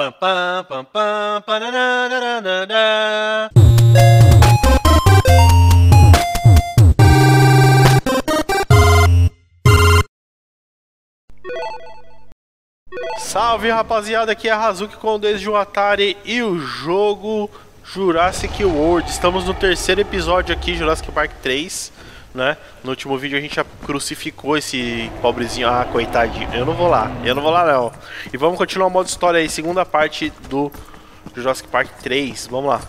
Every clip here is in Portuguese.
Pam, pam, pam, pam, pananana. Salve rapaziada, aqui é a Hazuki com o Desde o Atari e o jogo Jurassic World. Estamos no terceiro episódio aqui, Jurassic Park 3, né? No último vídeo a gente já crucificou esse pobrezinho, ah, coitadinho. Eu não vou lá, eu não vou lá não. E vamos continuar o modo história aí, segunda parte do Jurassic Park 3. Vamos lá.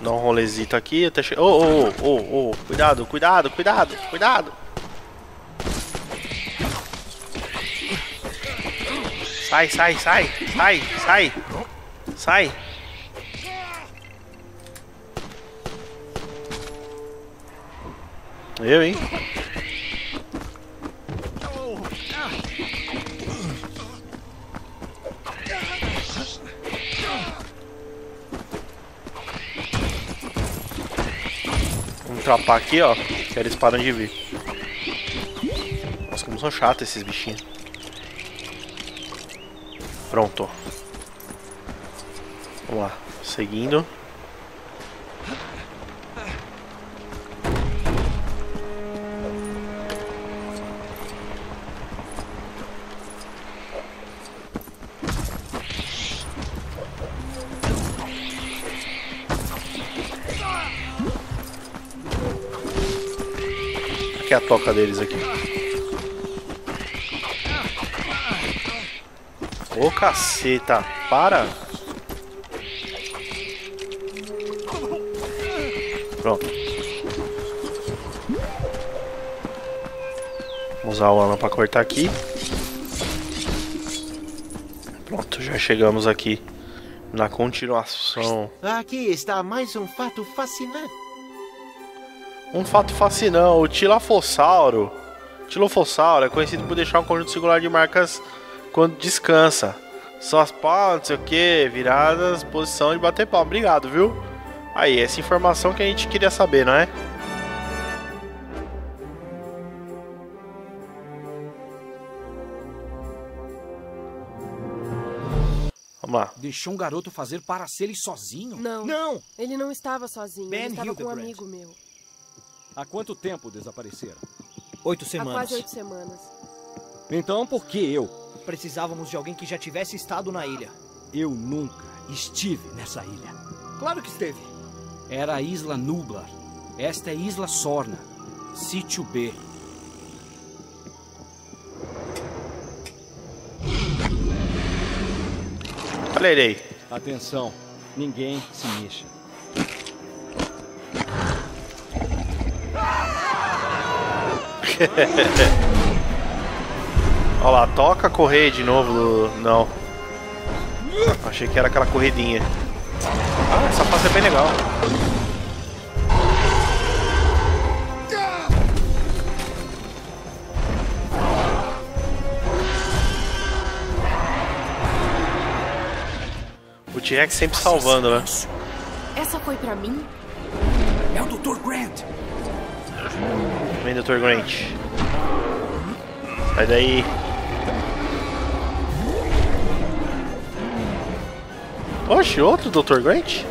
Dá um rolezito aqui até chegar. Oh, oh, oh, oh, cuidado, cuidado, cuidado, cuidado. Sai, sai, sai, sai, sai, sai. Eu, hein? Vamos trapar aqui, ó. Que eles param de vir. Nossa, como são chatos esses bichinhos. Pronto. Vamos lá. Seguindo. Aqui é a toca deles aqui. Ô caceta, para! Pronto. Vamos usar o Alan para cortar aqui. Pronto, já chegamos aqui na continuação. Aqui está mais um fato fascinante. Um fato fascinante, o Tilafossauro. Tilofossauro é conhecido por deixar um conjunto singular de marcas quando descansa. Suas palmas, não sei o que, viradas, posição de bater palma. Obrigado, viu? Aí, essa informação que a gente queria saber, não é? Vamos lá. Deixou um garoto fazer paracele sozinho? Não. Não! Ele não estava sozinho, Ben ele estava com um Hildebrand. amigo meu. Há quanto tempo desapareceram? Oito Há semanas. quase oito semanas. Então por que eu? Precisávamos de alguém que já tivesse estado na ilha. Eu nunca estive nessa ilha. Claro que esteve. Era a Isla Nublar. Esta é Isla Sorna. Sítio B. Olha ele aí. Atenção, ninguém se mexa. Olha lá, toca a correr de novo. do- Não. Achei que era aquela corridinha. Ah, essa fase é bem legal. O T-Rex sempre salvando, né? Essa foi pra mim? É o Dr. Grant! Dr. Grant. Sai daí. Oxe, outro Dr. Grant?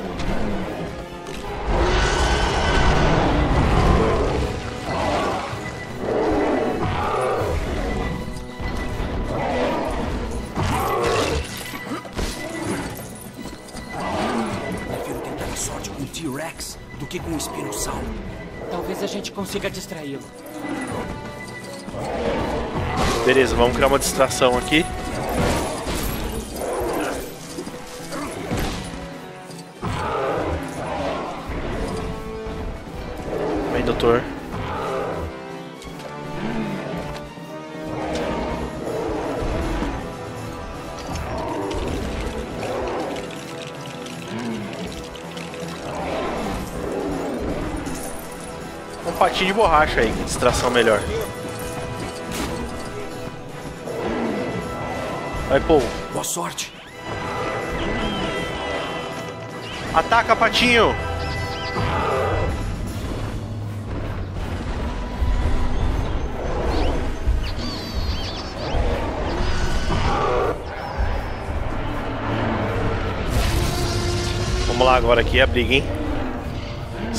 Talvez a gente consiga distraí-lo. Beleza, vamos criar uma distração aqui. Vem, doutor. De borracha aí, distração melhor. Vai, pô. Boa sorte! Ataca, patinho! Vamos lá agora aqui a briga, hein?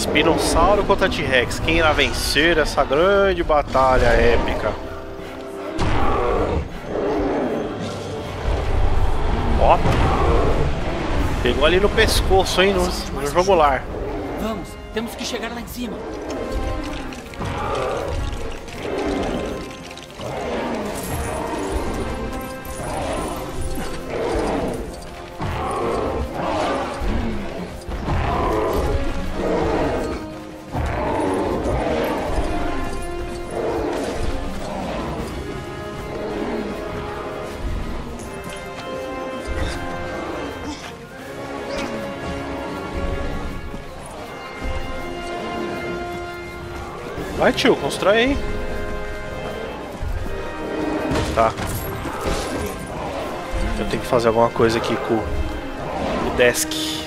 Spinossauro contra T-Rex. Quem irá vencer essa grande batalha épica? Ó. Pegou ali no pescoço, hein? No, no jugular. Vamos, temos que chegar lá em cima. Vai, tio, constrói aí. Tá. Eu tenho que fazer alguma coisa aqui com o desk.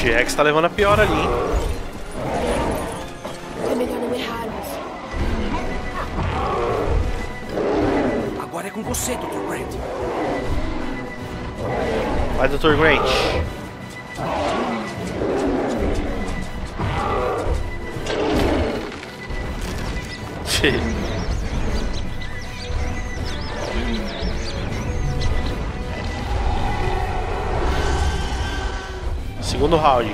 T-Rex tá levando a pior ali, hein? É melhor não errarmos. Agora é com você, Dr. Grant. Vai, Dr. Grant. Segundo round.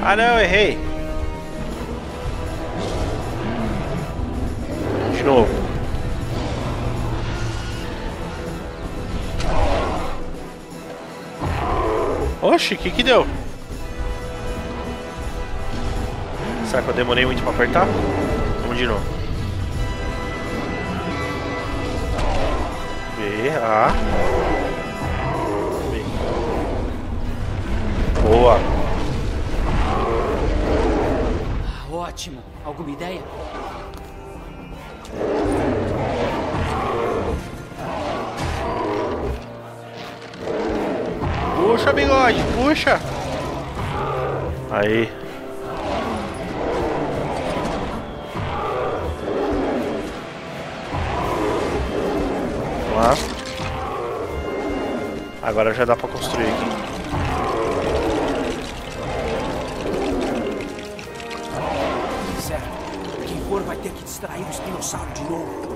Ah não, errei. De novo. Oxi, o que que deu? Será que eu demorei muito pra apertar? Vamos de novo. A. B. Boa. Ah, ótimo. Alguma ideia? Puxa, bigode, puxa. Aí. Vamos lá. Agora já dá pra construir aqui. Certo. Quem for vai ter que distrair o espinossauro de novo.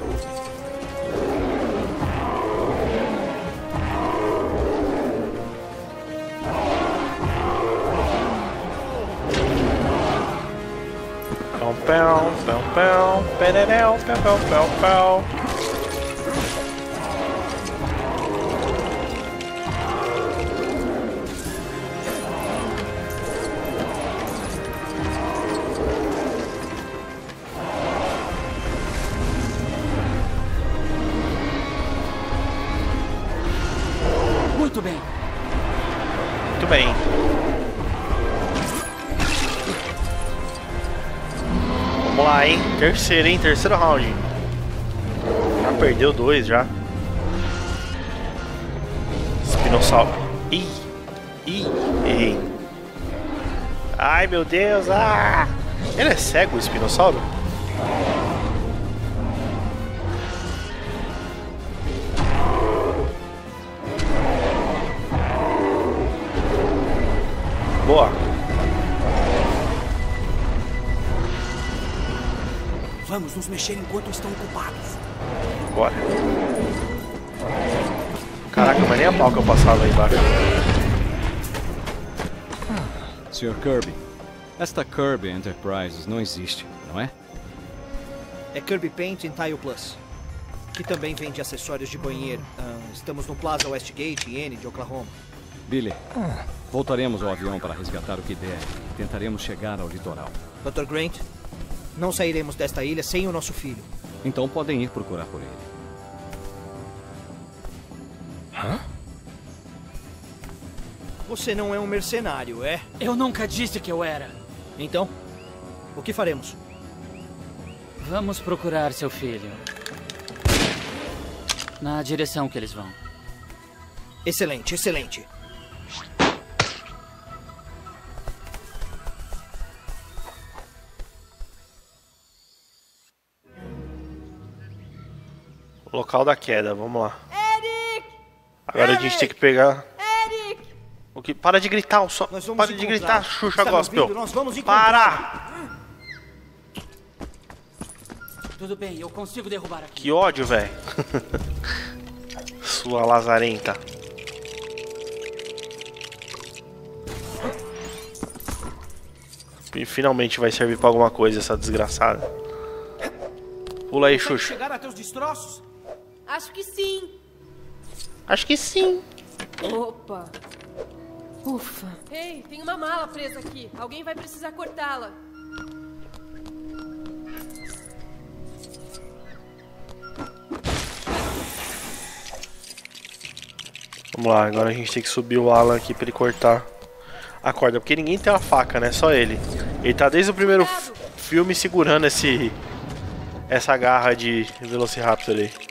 Pão, pão, pão, pão, pereréu, pão, pão, pão, pão. Muito bem. Muito bem. Vamos lá, hein? Terceiro, hein? Terceiro round. Já perdeu dois já. Espinossauro. Ih! Ih! Errei. Ai, meu Deus! Ah! Ele é cego, o espinossauro? Boa. Vamos nos mexer enquanto estão ocupados. Bora. Caraca, mas nem a pau que eu passava aí embaixo. Sr. Kirby, esta Kirby Enterprises não existe, não é? É Kirby Paint em Tile Plus. Que também vende acessórios de banheiro. Ah, estamos no Plaza Westgate, em N, de Oklahoma. Billy, voltaremos ao avião para resgatar o que der e tentaremos chegar ao litoral. Dr. Grant, não sairemos desta ilha sem o nosso filho. Então podem ir procurar por ele. Você não é um mercenário, é? Eu nunca disse que eu era. Então, o que faremos? Vamos procurar seu filho. Na direção que eles vão. Excelente, excelente. Local da queda, vamos lá. Eric! Agora a gente tem que pegar. Eric! O que? Para de gritar, o só. Nós vamos Para de gritar, Xuxa Está Gospel. Nós vamos. Para! Tudo bem, eu consigo derrubar aqui. Que ódio, velho. Sua lazarenta. E finalmente vai servir pra alguma coisa essa desgraçada. Pula aí, Xuxa. chegar até os destroços? Acho que sim. Acho que sim. Opa. Ufa. Ei, tem uma mala presa aqui. Alguém vai precisar cortá-la. Vamos lá, agora a gente tem que subir o Alan aqui pra ele cortar a corda. Porque ninguém tem uma faca, né? Só ele. Ele tá desde o primeiro filme segurando esse. Essa garra de Velociraptor aí.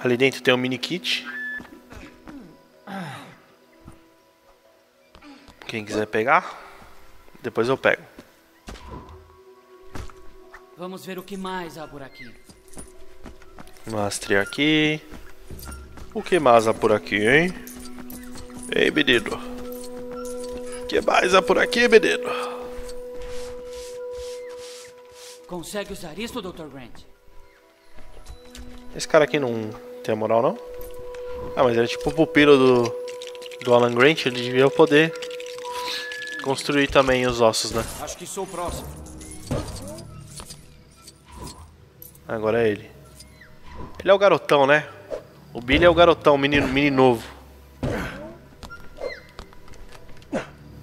Ali dentro tem um mini kit. Quem quiser pegar, depois eu pego. Vamos ver o que mais há por aqui. Rastrear aqui. O que mais há por aqui, hein? Ei, menino. O que mais há por aqui, menino? Consegue usar isso, Dr. Grant? Esse cara aqui não tem moral, não? Ah, mas ele é tipo o pupilo do, do Alan Grant. Ele devia poder construir também os ossos, né? Acho que sou o próximo. Agora é ele. Ele é o garotão, né? O Billy é o garotão, menino, menino novo.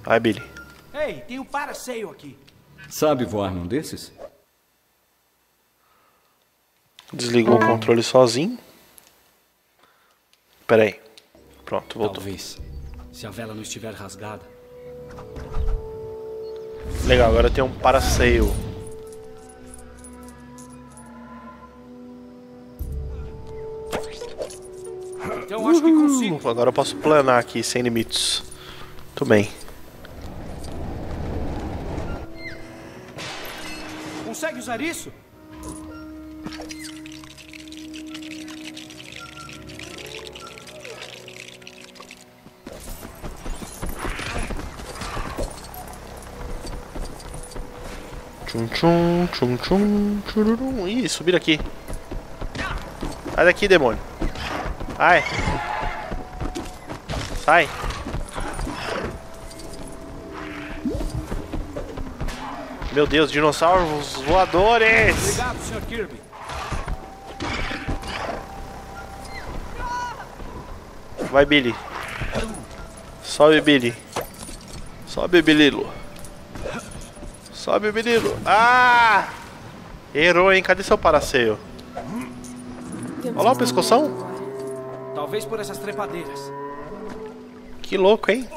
Vai, Billy. Ei, tem um paraceio aqui. Sabe voar num desses? Desligou o controle sozinho. Pera aí. Pronto, voltou. Talvez. Se a vela não estiver rasgada. Legal, agora tem um parasail. Então acho que consigo. Agora eu posso planar aqui sem limites. Muito bem. Consegue usar isso? Tchum tchum, tchum tchum, tchururum. Ih, subir aqui. Sai daqui, demônio. Sai. Sai. Meu Deus, dinossauros voadores! Obrigado, Sr. Kirby. Vai, Billy. Sobe, Billy. Sobe, Bililo. Sobe, Bililo. Ah! Errou, hein? Cadê seu paraceio? Olha lá o pescoção. Talvez por essas trepadeiras. Que louco, hein?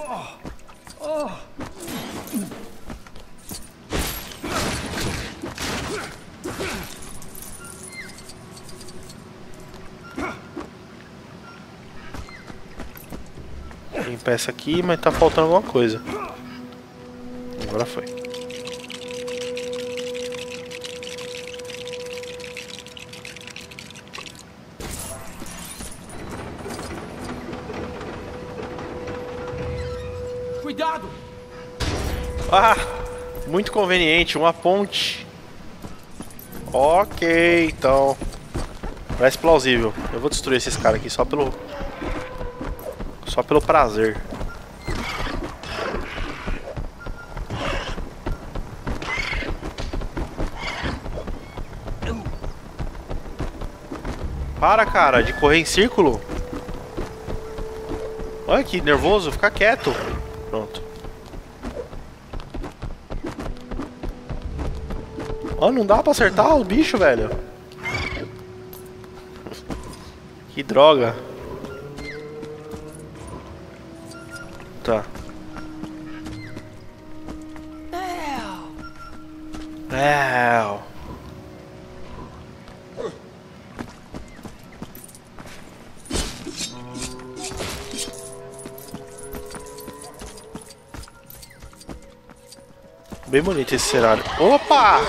Tem peça aqui, mas tá faltando alguma coisa. Agora foi. Ah! Muito conveniente, uma ponte. Ok, então. Parece plausível. Eu vou destruir esses caras aqui só pelo. Só pelo prazer. Para, cara, de correr em círculo. Olha que nervoso, fica quieto. Pronto. Ó, não dá pra acertar o bicho, velho. Que droga. Tá. Well. Bem bonito esse cenário. Opa!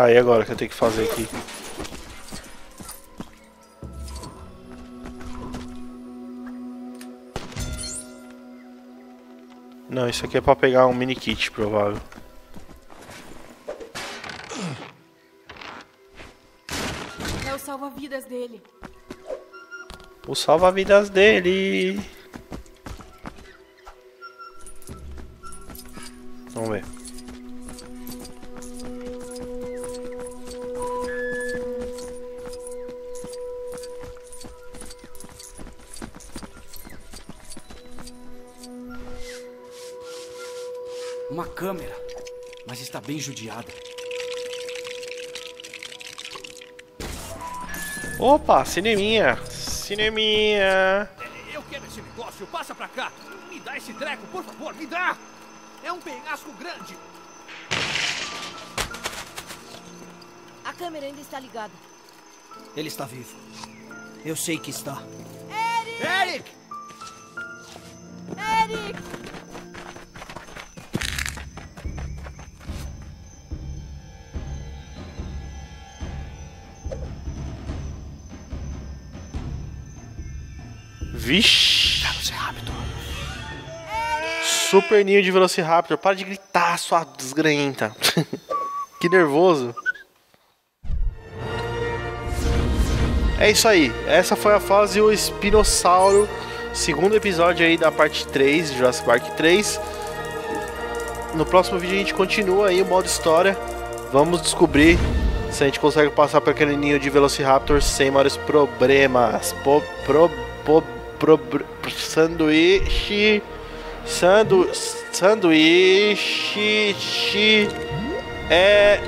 Tá, e agora que eu tenho que fazer aqui? Não, isso aqui é pra pegar um mini kit, provável. É o salva-vidas dele. O salva-vidas dele. Uma câmera, mas está bem judiada. Opa, cineminha. Cineminha. Eu quero esse negócio, passa pra cá. Me dá esse treco, por favor, me dá. É um penhasco grande. A câmera ainda está ligada. Ele está vivo. Eu sei que está. Eric! Eric! Eric! Vixe. Super ninho de Velociraptor. Para de gritar, sua desgranhenta. que nervoso. É isso aí. Essa foi a fase O Espinossauro. Segundo episódio aí da parte 3 de Jurassic Park 3. No próximo vídeo a gente continua aí o modo história. Vamos descobrir se a gente consegue passar por aquele ninho de Velociraptor sem maiores problemas. Po, pro, po, pro, sanduíche. Sandu, sanduíche é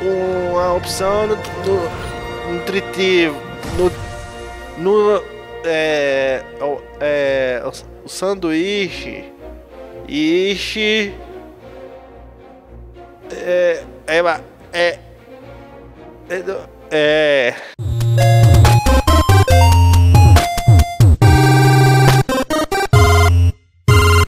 uma opção no, nutritivo. No, no, é, é, o, sanduíche. Ishi. É. É. É. É. é